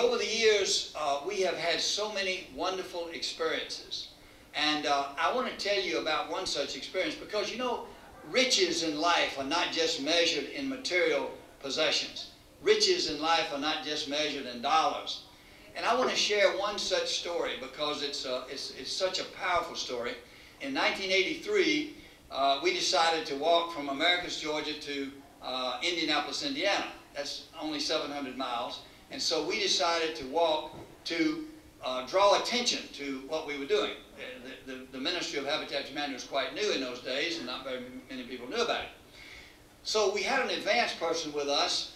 Over the years, uh, we have had so many wonderful experiences. And uh, I want to tell you about one such experience because you know, riches in life are not just measured in material possessions. Riches in life are not just measured in dollars. And I want to share one such story because it's, uh, it's, it's such a powerful story. In 1983, uh, we decided to walk from Americus, Georgia to uh, Indianapolis, Indiana. That's only 700 miles. And so we decided to walk to uh, draw attention to what we were doing. The, the, the, Ministry of Habitat for Humanity was quite new in those days, and not very many people knew about it. So we had an advanced person with us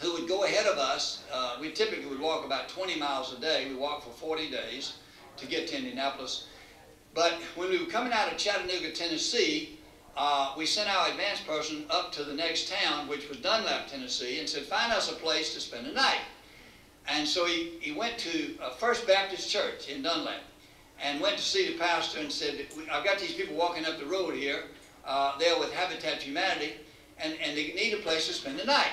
who would go ahead of us. Uh, we typically would walk about 20 miles a day. We walked for 40 days to get to Indianapolis. But when we were coming out of Chattanooga, Tennessee, uh, we sent our advanced person up to the next town, which was Dunlap, Tennessee, and said, find us a place to spend the night. And so he, he went to a First Baptist Church in Dunlap and went to see the pastor and said, I've got these people walking up the road here. Uh, they're with Habitat Humanity, and, and they need a place to spend the night.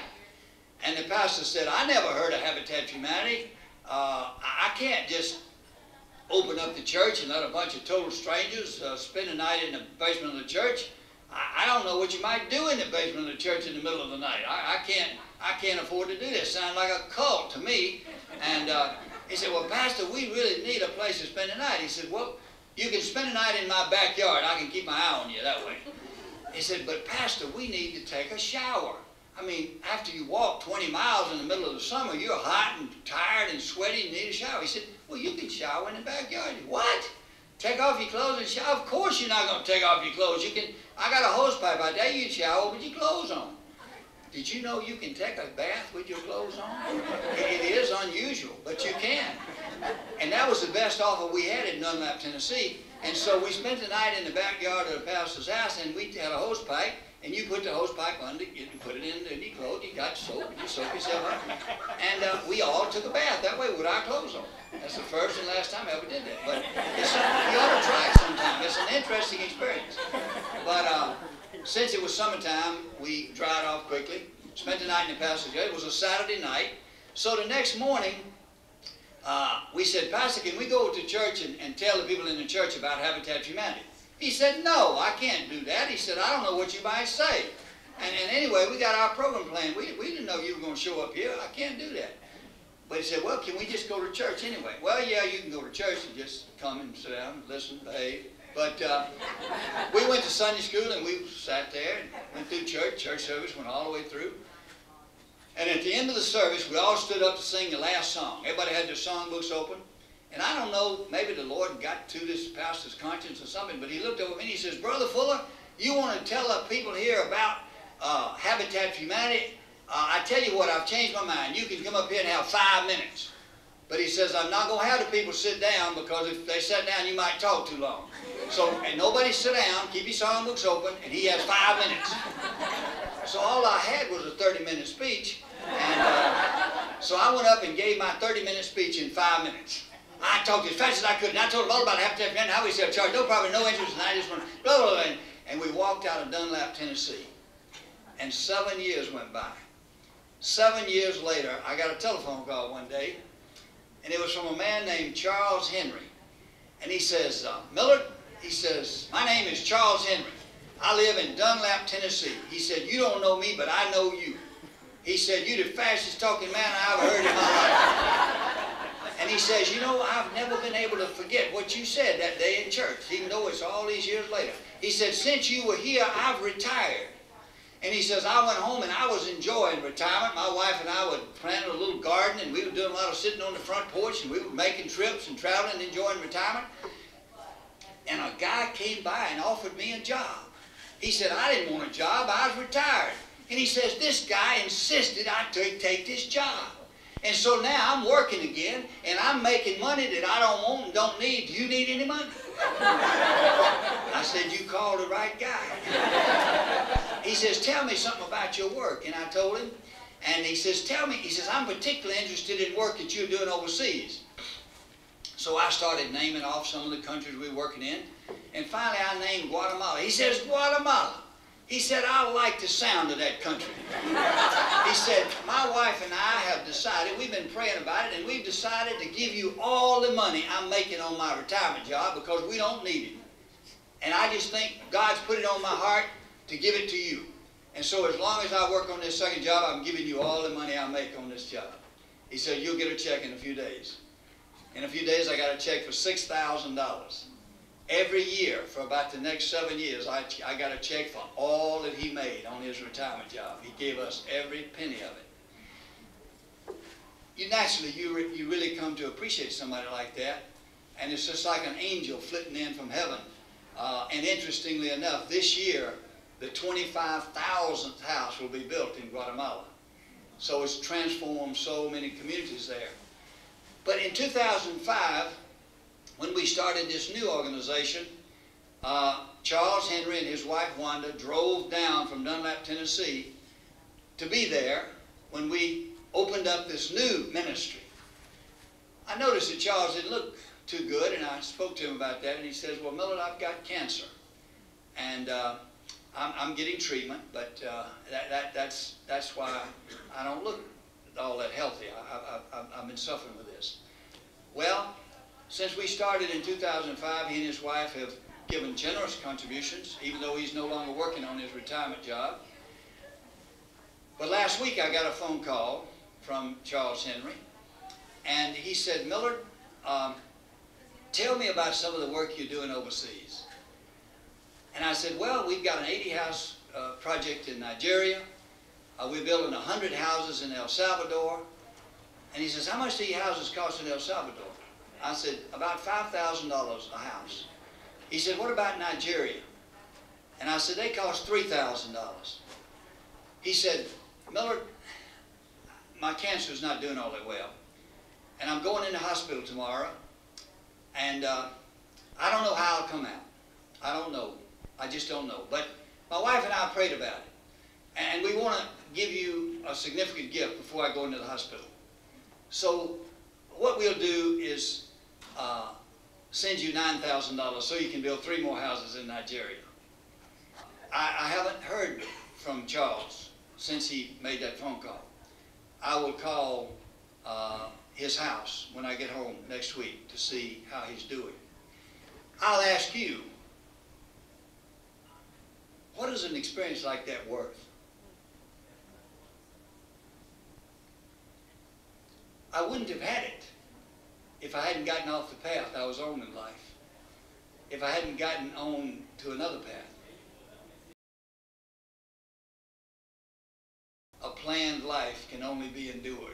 And the pastor said, I never heard of Habitat Humanity. Uh, I can't just open up the church and let a bunch of total strangers uh, spend the night in the basement of the church. I, I, don't know what you might do in the basement of the church in the middle of the night. I, I can't I can't afford to do this. Sounds like a cult to me. And uh, he said, well, Pastor, we really need a place to spend the night. He said, well, you can spend the night in my backyard. I can keep my eye on you that way. He said, but Pastor, we need to take a shower. I mean, after you walk 20 miles in the middle of the summer, you're hot and tired and sweaty and need a shower. He said, well, you can shower in the backyard. What? Take off your clothes and shower? Of course you're not going to take off your clothes. You can. I got a hose pipe out there. You can shower with your clothes on. Did you know you can take a bath with your clothes on? It is unusual, but you can. And that was the best offer we had in Dunlap, Tennessee. And so we spent the night in the backyard of the pastor's house, and we had a hose pipe, and you put the hose pipe under, you put it in, your clothes, you got soap, you soap yourself up. And uh, we all took a bath that way with our clothes on. That's the first and last time I ever did that. But it's you ought to try sometime. It's an interesting experience. But uh, since it was summertime, we dried off quickly, spent the night in the yard. It was a Saturday night. So the next morning, uh, we said, Pastor, can we go to church and, and tell the people in the church about Habitat Humanity? He said, no, I can't do that. He said, I don't know what you might say. And, and anyway, we got our program planned. We, we didn't know you were going to show up here. I can't do that. But he said, well, can we just go to church anyway? Well, yeah, you can go to church and just come and sit down, and listen, behave. But uh, we went to Sunday school and we sat there and went through church. Church service went all the way through. And at the end of the service, we all stood up to sing the last song. Everybody had their songbooks open. And I don't know, maybe the Lord got to this pastor's conscience or something, but he looked over me and he says, Brother Fuller, you want to tell the people here about uh, Habitat for Humanity? Uh, I tell you what, I've changed my mind. You can come up here and have five minutes. But he says, I'm not going to have the people sit down because if they sat down, you might talk too long. So, and nobody sit down, keep your songbooks open, and he has five minutes. So all I had was a 30-minute speech, and uh, so I went up and gave my 30-minute speech in five minutes. I talked as fast as I could, and I told them all about Habitat for how we sell charge, no problem, no interest, and I just went, blah, blah, blah, and, and we walked out of Dunlap, Tennessee. And seven years went by. Seven years later, I got a telephone call one day, and it was from a man named Charles Henry. And he says, uh, Millard, he says, my name is Charles Henry. I live in Dunlap, Tennessee. He said, you don't know me, but I know you. He said, you're the fastest talking man I've heard in my life. And he says, you know, I've never been able to forget what you said that day in church, even though it's all these years later. He said, since you were here, I've retired. And he says, I went home and I was enjoying retirement. My wife and I were planting a little garden and we were doing a lot of sitting on the front porch and we were making trips and traveling and enjoying retirement. And a guy came by and offered me a job. He said, I didn't want a job, I was retired. And he says, this guy insisted I take, take this job. And so now I'm working again, and I'm making money that I don't want and don't need. Do you need any money? I said, you called the right guy. he says, tell me something about your work. And I told him, and he says, tell me, he says, I'm particularly interested in work that you're doing overseas. So I started naming off some of the countries we were working in. And finally I named Guatemala. He says, Guatemala. He said, I like the sound of that country. he said, my wife and I have decided, we've been praying about it, and we've decided to give you all the money I'm making on my retirement job because we don't need it. And I just think God's put it on my heart to give it to you. And so as long as I work on this second job, I'm giving you all the money I make on this job. He said, you'll get a check in a few days. In a few days, I got a check for $6,000. Every year for about the next seven years, I, I got a check for all that he made on his retirement job. He gave us every penny of it. You naturally, you, re, you really come to appreciate somebody like that. And it's just like an angel flitting in from heaven. Uh, and interestingly enough, this year, the 25,000th house will be built in Guatemala. So it's transformed so many communities there. But in 2005, when we started this new organization, uh, Charles Henry and his wife Wanda drove down from Dunlap, Tennessee to be there when we opened up this new ministry. I noticed that Charles didn't look too good, and I spoke to him about that, and he says, well, Millard, I've got cancer. And uh, I'm, I'm, getting treatment, but uh, that, that, that's, that's why I don't look all that healthy. I, I, I've been suffering with this. Well, since we started in 2005, he and his wife have given generous contributions, even though he's no longer working on his retirement job. But last week I got a phone call from Charles Henry, and he said, Millard, um, tell me about some of the work you're doing overseas. And I said, well, we've got an 80-house uh, project in Nigeria. Uh, we're building 100 houses in El Salvador. And he says, how much do your houses cost in El Salvador? I said, about $5,000 a house. He said, what about Nigeria? And I said, they cost $3,000. He said, Millard, my cancer is not doing all that well. And I'm going into hospital tomorrow. And uh, I don't know how I'll come out. I don't know. I just don't know. But my wife and I prayed about it. And we want to give you a significant gift before I go into the hospital. So what we'll do is uh, send you $9,000 so you can build three more houses in Nigeria. I, I haven't heard from Charles since he made that phone call. I will call uh, his house when I get home next week to see how he's doing. I'll ask you, what is an experience like that worth? I wouldn't have had it if I hadn't gotten off the path I was on in life. If I hadn't gotten on to another path. A planned life can only be endured.